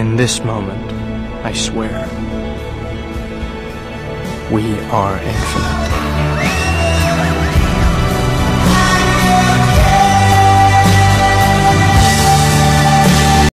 In this moment, I swear, we are infinite.